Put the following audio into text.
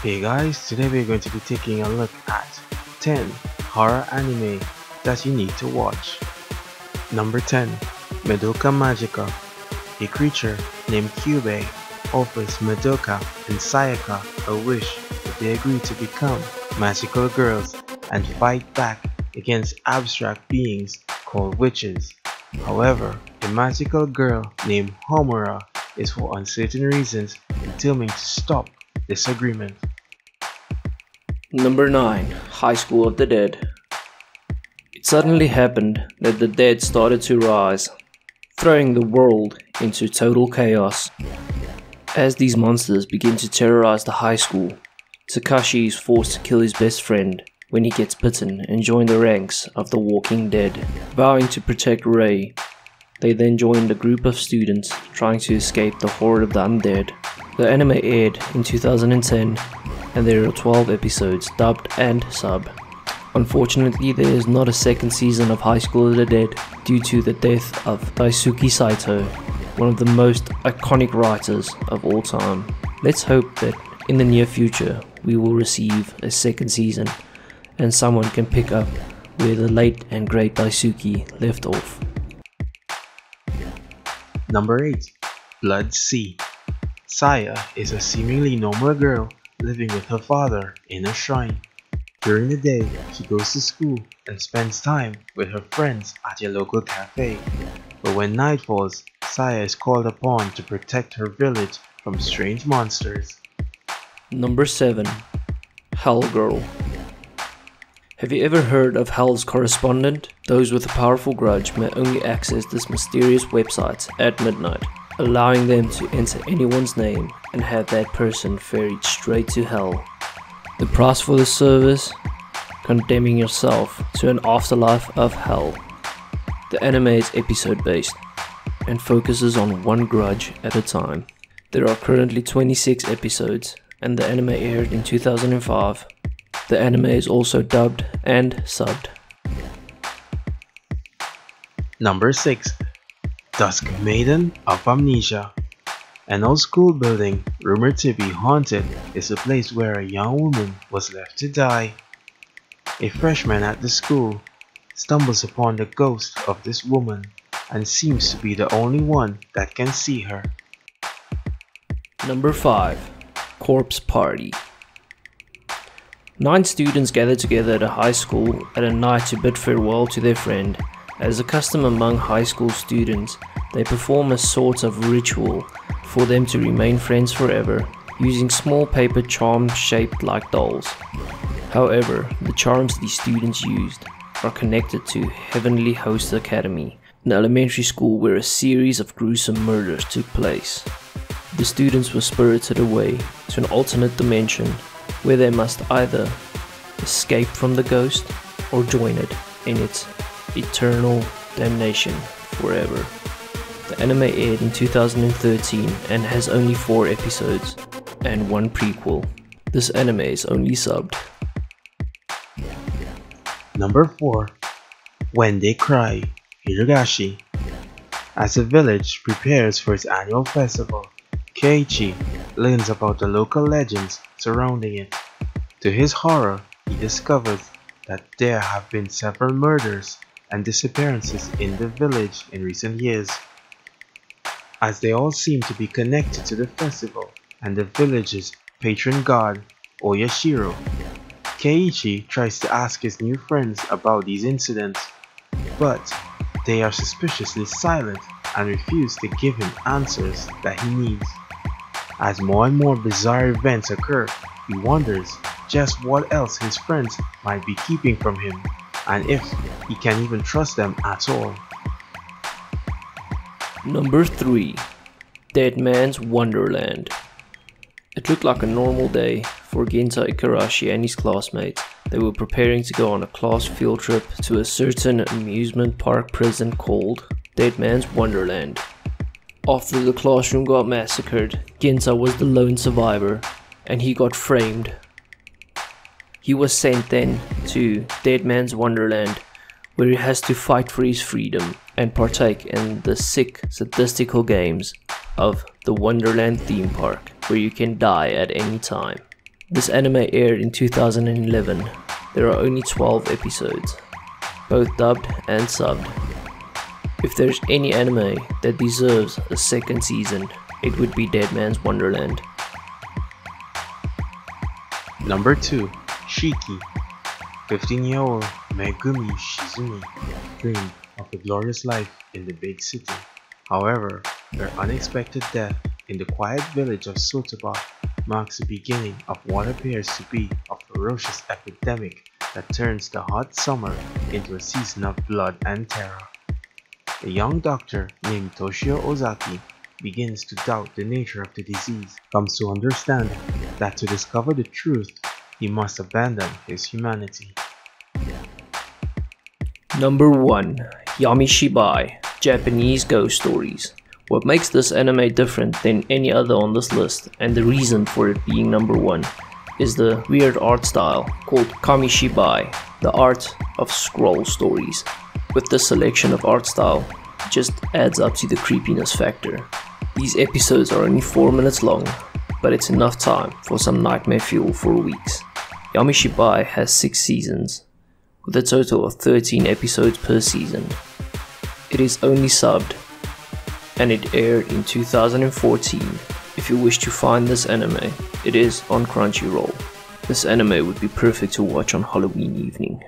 Hey guys, today we're going to be taking a look at 10 horror anime that you need to watch. Number 10 Madoka Magica. A creature named Kyubey offers Madoka and Sayaka a wish that they agree to become magical girls and fight back against abstract beings called witches. However, a magical girl named Homura is for uncertain reasons determined to stop this agreement. Number 9 High School of the Dead. It suddenly happened that the dead started to rise, throwing the world into total chaos. As these monsters begin to terrorize the high school, Takashi is forced to kill his best friend when he gets bitten and join the ranks of the Walking Dead. Vowing to protect Rei, they then joined a group of students trying to escape the horde of the undead. The anime aired in 2010 and there are 12 episodes, dubbed and sub. Unfortunately, there is not a second season of High School of the Dead due to the death of Daisuke Sato, one of the most iconic writers of all time. Let's hope that in the near future we will receive a second season and someone can pick up where the late and great Daisuke left off. Number 8 Blood-C. Saya is a seemingly normal girl living with her father in a shrine. During the day, she goes to school and spends time with her friends at a local cafe. But when night falls, Saya is called upon to protect her village from strange monsters. Number 7 Hell Girl. Have you ever heard of Hell's correspondent? Those with a powerful grudge may only access this mysterious website at midnight allowing them to enter anyone's name and have that person ferried straight to hell. The price for this service? Condemning yourself to an afterlife of hell. The anime is episode based and focuses on one grudge at a time. There are currently 26 episodes and the anime aired in 2005. The anime is also dubbed and subbed. Number 6 Dusk Maiden of Amnesia. An old school building, rumored to be haunted, is a place where a young woman was left to die. A freshman at the school stumbles upon the ghost of this woman and seems to be the only one that can see her. Number 5 Corpse Party. Nine students gather together at a high school at a night to bid farewell to their friend as a custom among high school students, they perform a sort of ritual for them to remain friends forever, using small paper charms shaped like dolls. However, the charms these students used are connected to Heavenly Host Academy, an elementary school where a series of gruesome murders took place. The students were spirited away to an alternate dimension where they must either escape from the ghost or join it in its Eternal Damnation Forever. The anime aired in 2013 and has only 4 episodes and one prequel. This anime is only subbed. Number 4 When They Cry Higurashi As the village prepares for its annual festival, Keiichi learns about the local legends surrounding it. To his horror, he discovers that there have been several murders and disappearances in the village in recent years, as they all seem to be connected to the festival and the village's patron god, Oyashiro. Keiichi tries to ask his new friends about these incidents, but they are suspiciously silent and refuse to give him answers that he needs. As more and more bizarre events occur, he wonders just what else his friends might be keeping from him and if he can even trust them at all. Number 3 Dead Man's Wonderland. It looked like a normal day for Ganta Igarashi and his classmates. They were preparing to go on a class field trip to a certain amusement park prison called Dead Man's Wonderland. After the classroom got massacred, Ganta was the lone survivor and he got framed he was sent then to Dead Man's Wonderland, where he has to fight for his freedom and partake in the sick, statistical games of the Wonderland theme park, where you can die at any time. This anime aired in 2011. There are only 12 episodes, both dubbed and subbed. If there's any anime that deserves a second season, it would be Dead Man's Wonderland. Number 2. Shiki 15-year-old Megumi Shizumi dreamed of a glorious life in the big city. However, their unexpected death in the quiet village of Sotoba marks the beginning of what appears to be a ferocious epidemic that turns the hot summer into a season of blood and terror. A young doctor named Toshio Ozaki begins to doubt the nature of the disease, comes to understand that to discover the truth, he must abandon his humanity. Number 1 Yamishibai Japanese Ghost Stories. What makes this anime different than any other on this list, and the reason for it being number 1, is the weird art style called Kamishibai, the art of scroll stories. With this selection of art style, it just adds up to the creepiness factor. These episodes are only 4 minutes long, but it's enough time for some nightmare fuel for weeks. Yamishibai has 6 seasons, with a total of 13 episodes per season. It is only subbed, and it aired in 2014. If you wish to find this anime, it is on Crunchyroll. This anime would be perfect to watch on Halloween evening.